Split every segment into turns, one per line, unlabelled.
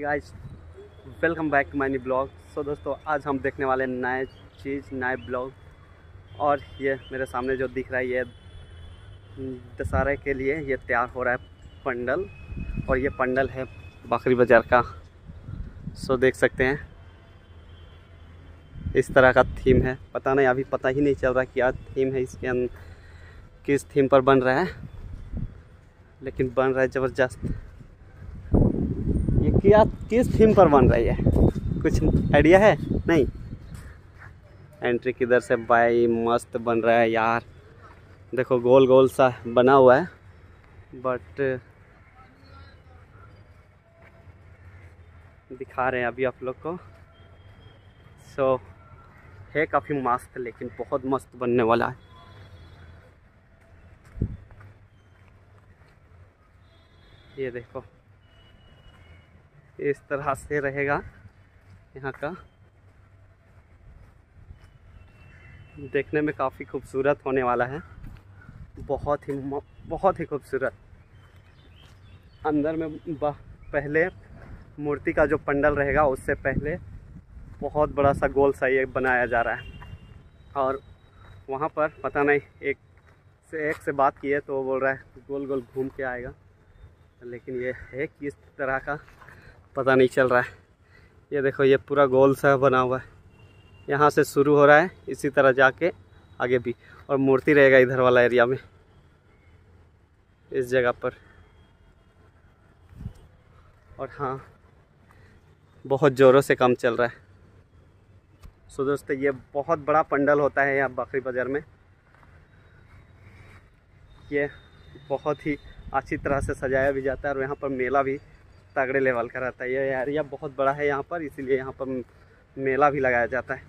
Guys welcome back to my new blog so दोस्तों, आज हम देखने वाले नए चीज़, नए ब्लॉग और ये मेरे सामने जो दिख रहा है, ये दशहरे के लिए ये तैयार हो रहा है पंडल. और ये पंडल है बकरी बाज़ार का. सो देख सकते हैं, इस तरह का थीम है. पता नहीं, अभी पता ही नहीं चल रहा क्या थीम है इसके अंदर, किस थीम पर बन रहा है. लेकिन बन रहा है ज़बरदस्त. ये क्या किस थीम पर बन रही है? कुछ आइडिया है? नहीं। एंट्री किधर से भाई मस्त बन रहा है यार। देखो गोल गोल सा बना हुआ है बट दिखा रहे हैं अभी आप लोग को। सो so, है काफ़ी मस्त लेकिन बहुत मस्त बनने वाला है। ये देखो। इस तरह से रहेगा यहाँ का। देखने में काफ़ी खूबसूरत होने वाला है। बहुत ही बहुत ही खूबसूरत। अंदर में पहले मूर्ति का जो पंडल रहेगा, उससे पहले बहुत बड़ा सा गोल सा ये बनाया जा रहा है। और वहाँ पर पता नहीं, एक से एक से बात की है तो वो बोल रहा है गोल गोल घूम के आएगा। लेकिन ये है किस तरह का पता नहीं चल रहा है। ये देखो, ये पूरा गोल सा बना हुआ है। यहाँ से शुरू हो रहा है, इसी तरह जाके आगे भी। और मूर्ति रहेगा इधर वाला एरिया में, इस जगह पर। और हाँ बहुत ज़ोरों से काम चल रहा है। सो दोस्तों, ये बहुत बड़ा पंडल होता है यहाँ बकरी बाज़ार में। ये बहुत ही अच्छी तरह से सजाया भी जाता है और यहाँ पर मेला भी तगड़े लेवल का रहता है। ये एरिया बहुत बड़ा है यहाँ पर, इसीलिए यहाँ पर मेला भी लगाया जाता है।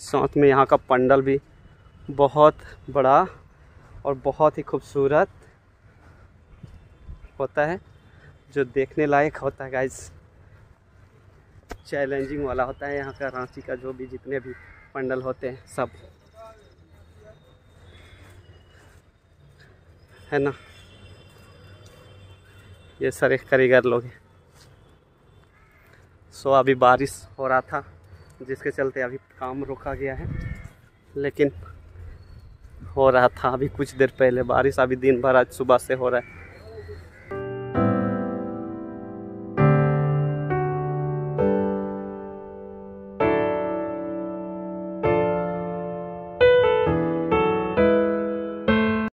साथ में यहाँ का पंडल भी बहुत बड़ा और बहुत ही खूबसूरत होता है, जो देखने लायक होता है गाइस चैलेंजिंग वाला होता है यहाँ का रांची का, जो भी जितने भी पंडल होते हैं, सब। है ना? ये सारे कारीगर लोग हैं। सो अभी बारिश हो रहा था जिसके चलते अभी काम रोका गया है। लेकिन हो रहा था अभी कुछ देर पहले बारिश अभी दिन भर आज सुबह से हो रहा है।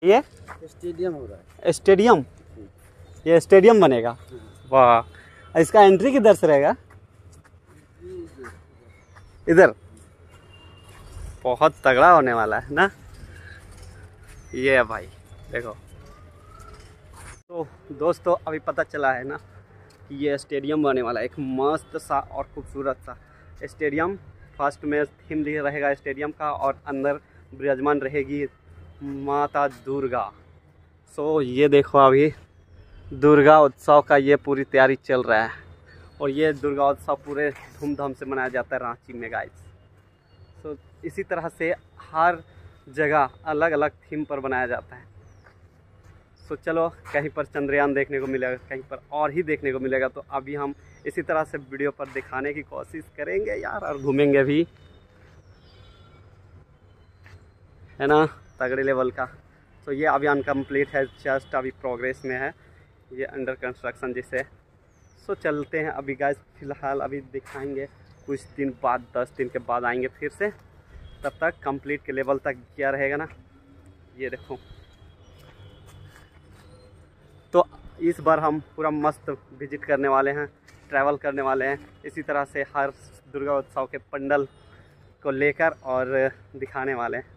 ये
स्टेडियम हो रहा है।
स्टेडियम? ये स्टेडियम बनेगा। वाह। इसका एंट्री किधर से रहेगा? इधर। बहुत तगड़ा होने वाला है, ना? ये है भाई, देखो। तो दोस्तों, अभी पता चला है ना कि ये स्टेडियम बनने वाला है, एक मस्त सा और खूबसूरत सा स्टेडियम। फ़र्स्ट में थीम रहेगा स्टेडियम का और अंदर विराजमान रहेगी माता दुर्गा। सो ये देखो अभी। दुर्गा उत्सव का ये पूरी तैयारी चल रहा है। और ये दुर्गा उत्सव पूरे धूमधाम से मनाया जाता है रांची में गाइस तो इसी तरह से हर जगह अलग अलग थीम पर बनाया जाता है। सो चलो, कहीं पर चंद्रयान देखने को मिलेगा, कहीं पर और ही देखने को मिलेगा तो अभी हम इसी तरह से वीडियो पर दिखाने की कोशिश करेंगे यार, और घूमेंगे भी। है ना? तगड़े लेवल का। तो ये अभी अनकम्प्लीट है जस्ट अभी प्रोग्रेस में है। ये अंडर कंस्ट्रक्शन जिसे सो चलते हैं अभी गाइस फ़िलहाल अभी दिखाएँगे। कुछ दिन बाद, दस दिन के बाद आएँगे फिर से। तब तक कंप्लीट के लेवल तक क्या रहेगा ना। ये देखो। तो इस बार हम पूरा मस्त विज़िट करने वाले हैं ट्रैवल करने वाले हैं। इसी तरह से हर दुर्गा उत्सव के पंडल को लेकर और दिखाने वाले हैं।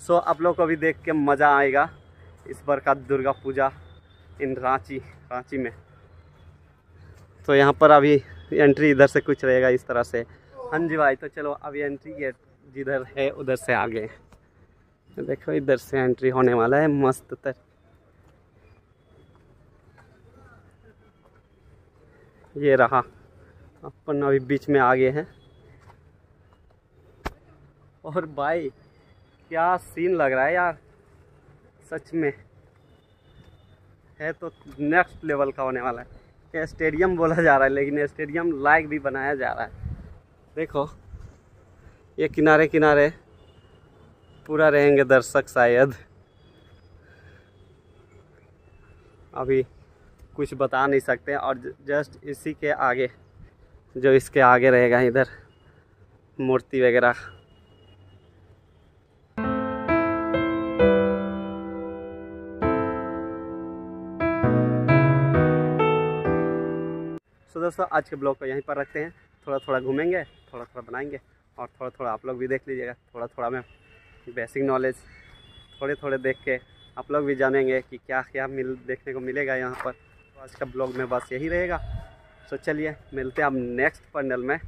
सो आप लोग को भी देख के मज़ा आएगा इस बार का दुर्गा पूजा इन रांची रांची में। तो यहाँ पर अभी एंट्री इधर से कुछ रहेगा इस तरह से। हाँ जी भाई तो चलो अभी एंट्री गेट जिधर है उधर से आगे। देखो, इधर से एंट्री होने वाला है, मस्त तर। ये रहा। अपन अभी बीच में आगे हैं। और भाई क्या सीन लग रहा है यार? सच में। है तो नेक्स्ट लेवल का होने वाला है। स्टेडियम बोला जा रहा है, लेकिन स्टेडियम लायक भी बनाया जा रहा है। देखो, ये किनारे किनारे पूरा रहेंगे दर्शक शायद। अभी कुछ बता नहीं सकते और जस्ट इसी के आगे, जो इसके आगे रहेगा इधर, मूर्ति वगैरह। सो so, दोस्तों आज के ब्लॉग को यहीं पर रखते हैं। थोड़ा थोड़ा घूमेंगे थोड़ा थोड़ा बनाएँगे और थोड़ा थोड़ा आप लोग भी देख लीजिएगा। थोड़ा थोड़ा मैं बेसिक नॉलेज थोड़े थोड़े देख के आप लोग भी जानेंगे कि क्या क्या मिल देखने को मिलेगा यहाँ पर। तो आज का ब्लॉग में बस यही रहेगा। सो so, चलिए मिलते हैं आप नेक्स्ट पंडल में।